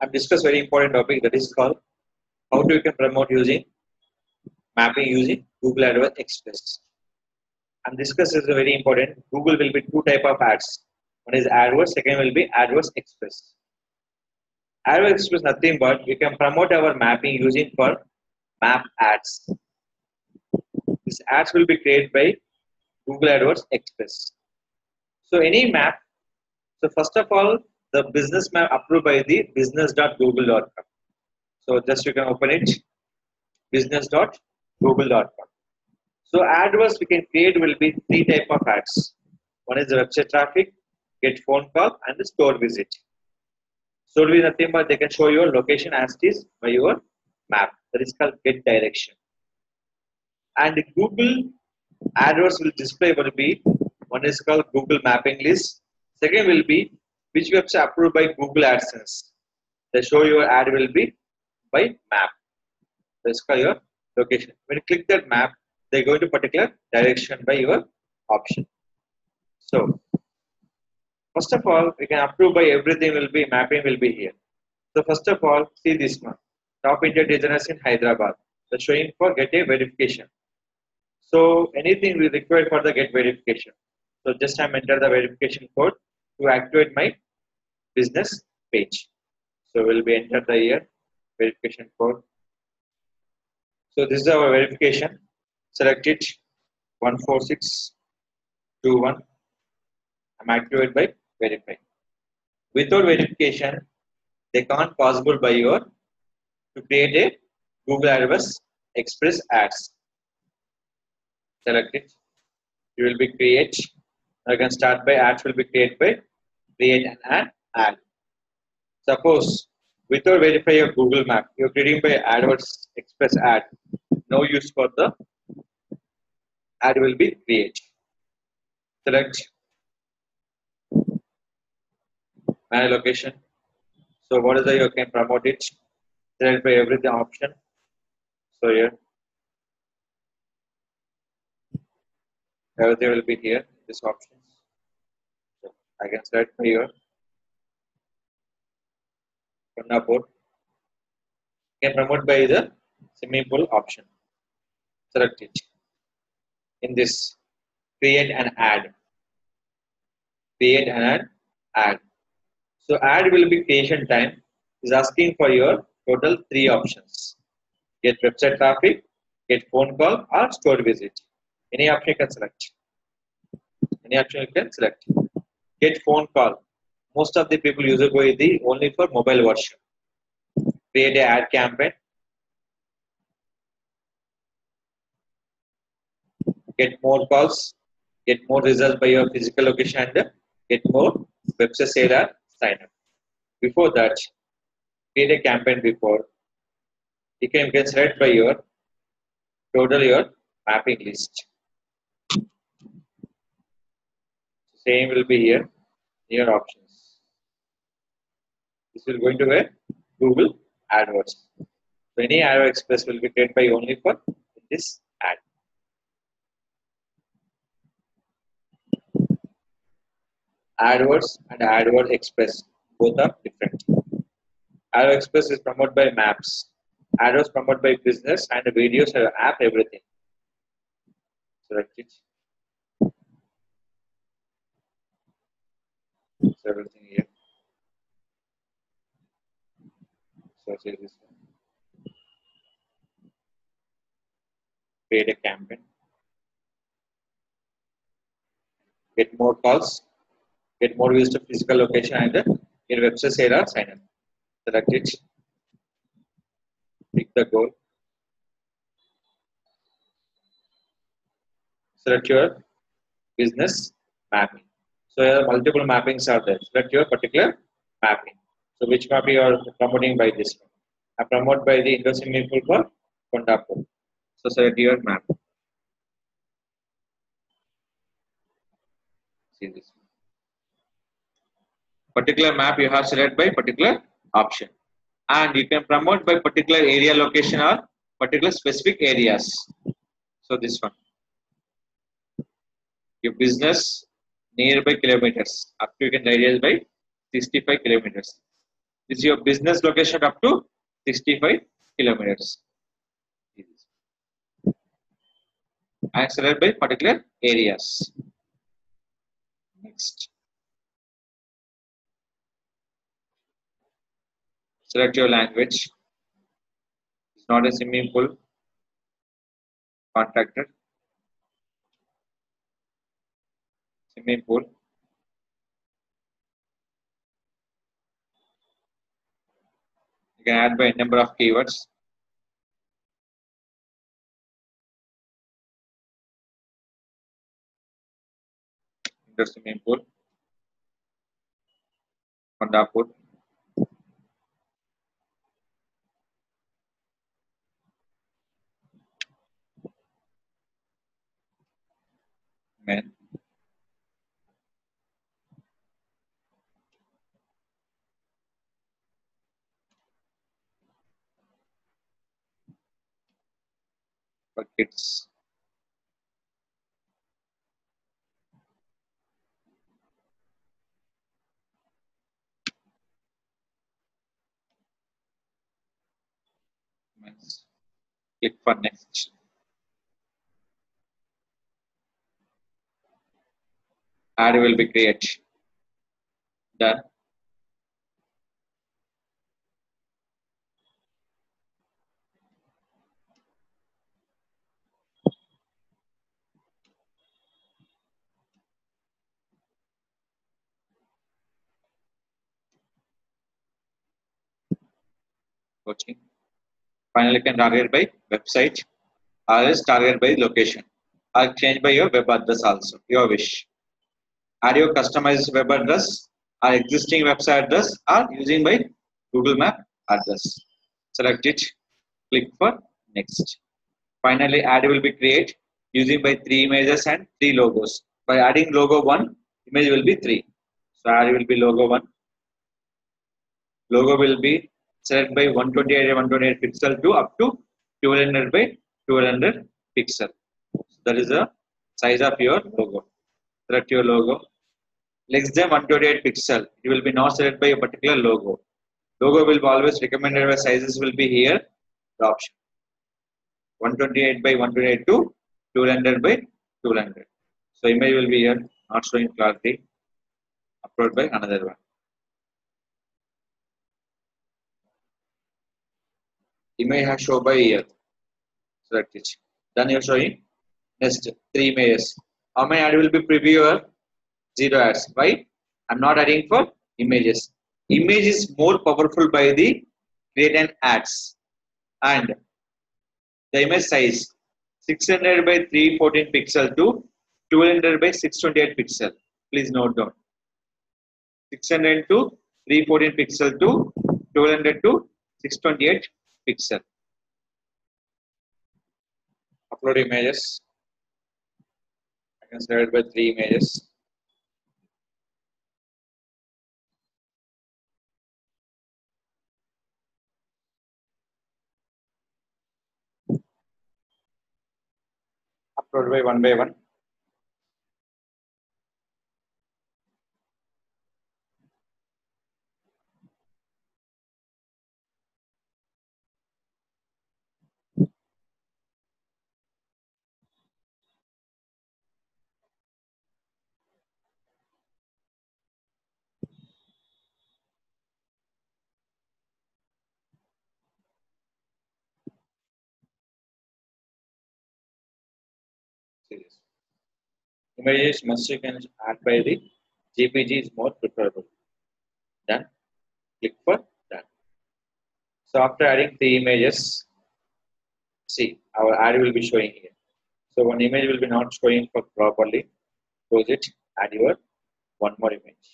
I've discussed very important topic that is called how to you can promote using mapping using Google AdWords Express. And discuss is a very important. Google will be two type of ads. One is AdWords, second will be AdWords Express. AdWords Express nothing but you can promote our mapping using for map ads. These ads will be created by Google AdWords Express. So any map. So first of all, the business map approved by the business.google.com. So just you can open it business.google.com. So AdWords we can create will be three type of ads. One is the website traffic, get phone call, and the store visit. So will be nothing but they can show your location as it is by your map. That is called get direction. And Google AdWords will display will be one is called Google Mapping List. Second will be which website approved by Google AdSense. They show your ad will be by map. That's called your location. When you click that map, they go to particular direction by your option. So first of all, we can approve by everything will be mapping will be here. So first of all, see this one. Top India designers in Hyderabad. The showing for get a verification. So anything we require for the get verification. So just I'm enter the verification code to activate my business page. So we'll be enter the year verification code. So this is our verification. Select it 14621. I'm activated by verify. Without verification, they can't possible by your to create a Google AdWords Express ads. Select it. You will be create. I can start by ads will be created by create an ad ad. Suppose without verify your Google map, you're creating by AdWords Express ad. No use for the ad will be create. Select manage location. So what is the you can promote it? Select by everything option. So here everything will be here. This option. I can select by here. Kondapur. Can promote by the pool option. Select it. In this, create an ad. Create an ad. ad. So ad will be creation time. Is asking for your total three options. Get website traffic, get phone call, or store visit. Any option you can select. Any option you can select. Get phone call. Most of the people use it the only for mobile version. Create a ad campaign. Get more calls. Get more results by your physical location and get more website sale sign up. Before that, create a campaign before. You can, you can select by your total your mapping list. Same will be here, your options. This will go into a Google AdWords. So any AdWords Express will be created by only for this ad. AdWords and AdWords Express both are different. AdWords Express is promoted by maps. AdWords promoted by business and videos, have app, everything. Select it. So everything here. One. Create a campaign. Get more calls get more views to physical location and your website sale or sign up. Select it. Pick the goal. Select your business mapping. So here multiple mappings are there. Select your particular mapping. So which map you are promoting by this one? I promote by the Indo swimming pool for Kondapur. So select your map. See this particular map you have selected by particular option and you can promote by particular area location or particular specific areas so this one your business nearby kilometers up to you can radius by 65 kilometers is your business location up to 65 kilometers. And by particular areas. Next. Select your language. It's not a swimming pool. Contractor. Swimming pool. Can add by number of keywords. Indoor swimming pool. Kondapur. Men. For kids. Click for next. Ad will be created. Done. Coaching. Finally, can target by website or else target by location or change by your web address also, your wish. Are your customized web address or existing website address or using by Google Map address. Select it, click for next. Finally, ad will be created using by three images and three logos. By adding logo one, image will be three. So ad will be logo one. Logo will be select by 128 by 128 pixel to up to 1200 by 1200 pixel. So that is the size of your logo. Select your logo. Less than 128 pixel. It will be not selected by a particular logo. Logo will be always recommended by sizes will be here. The option 128 by 128 to 200 by 200. So image will be here, not showing clarity. Upload by another one. Image has show by here. Select it. Then you're showing next three images. How many ad will be previewer? Zero ads. Why? I'm not adding for images. Image is more powerful by the create an ads. And the image size 600 by 314 pixel to 200 by 628 pixel. Please note down. 600 to 314 pixel to 200 to 628 pixel. Upload images. I can select by three images. Upload by one by one. Images must you can add by the JPG is more preferable. Done. Click for done. So after adding the images, see our ad will be showing here. So one image will be not showing for properly. Close it. Add your one more image.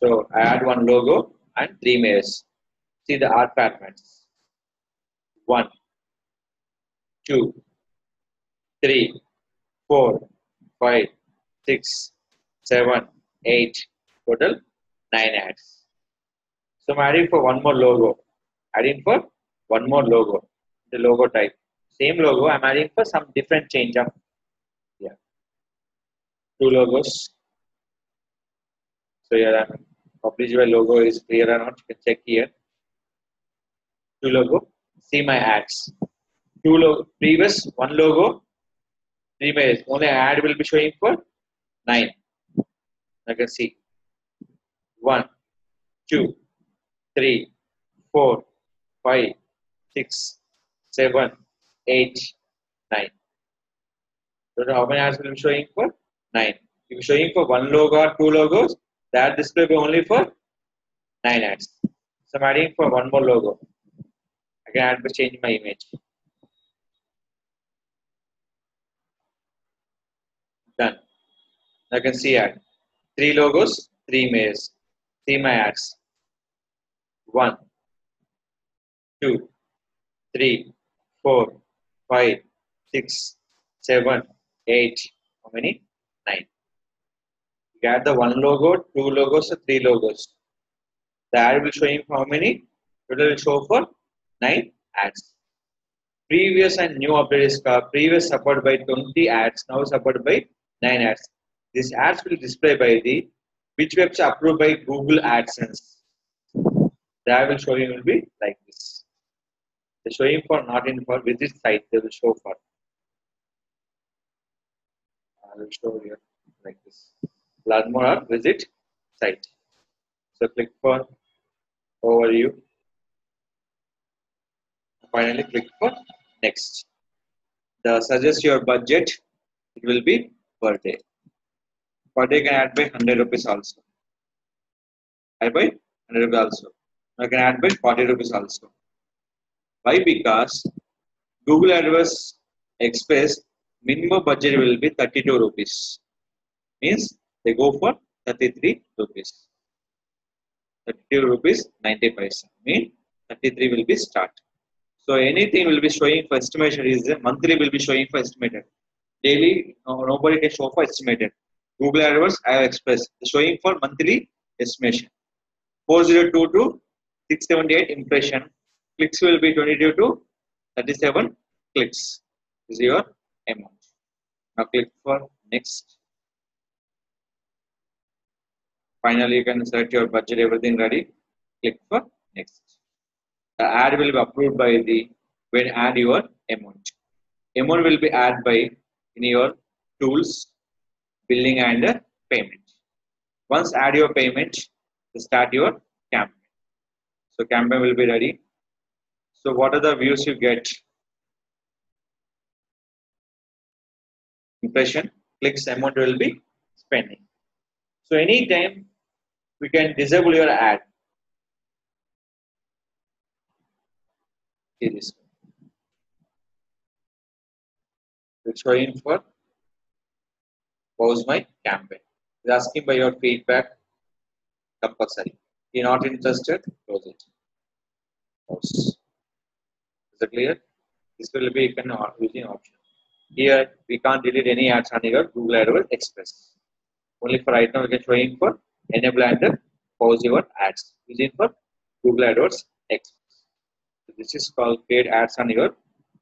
So I add one logo and three images. See the art fragments. One, two, three, four, five, six, seven, eight. Total nine ads. So I'm adding for one more logo. Adding for one more logo. The logo type. Same logo, I'm adding for some different change up. yeah. Two logos. So here I'm my logo is clear or not. You can check here. Two logo. See my ads. Two logo previous one logo. Three images. Only ad will be showing for nine. I can see one, two, three, four, five, six, seven, eight, nine. So how many ads will be showing for? Nine. If you're showing for one logo or two logos, that display will be only for nine ads. So I'm adding for one more logo. I can add by changing my image. Done. I can see ad. Three logos, three images. three my ads. One, two, three, four, five, six, seven, eight. How many? Nine. You add the one logo, two logos, or three logos. The ad will show you how many? It will show for nine ads. Previous and new update is uh, previous supported by 20 ads, now supported by 9 ads. These ads will display by the which website approved by Google AdSense. The ad will show you will be like this. They show you for not in for visit site, they will show for. I will show you like this. Learn more or visit site. So click for overview. Finally click for next. The suggest your budget, it will be per day. Per day can add by 100 rupees also. Add by 100 rupees also. I can add by 40 rupees also. Why? Because Google AdWords Express minimum budget will be 32 rupees. Means they go for 33 rupees. 32 rupees 90 paisa. Mean 33 will be start. So anything will be showing for estimation is monthly will be showing for estimated. Daily no, nobody can show for estimated. Google AdWords I have expressed showing for monthly estimation. 4022 678 impression. Clicks will be 22 to 37 clicks. Is your amount. Now click for next. Finally, you can set your budget, everything ready. Click for next. The ad will be approved by the when add your amount. Amount will be added by in your tools, billing and payment. Once add your payment, start your campaign. So campaign will be ready. So what are the views you get? Impression, clicks, amount will be spending. So anytime we can disable your ad. See this. It's showing for pause my campaign. It's asking by your feedback compulsory. You're not interested, close it. Pause. Is it clear? This will be you can uh, using option. Here we can't delete any ads on your Google AdWords Express. Only for right now we can showing for enable and pause your ads using for Google AdWords Express. So this is called paid ads on your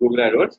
Google AdWords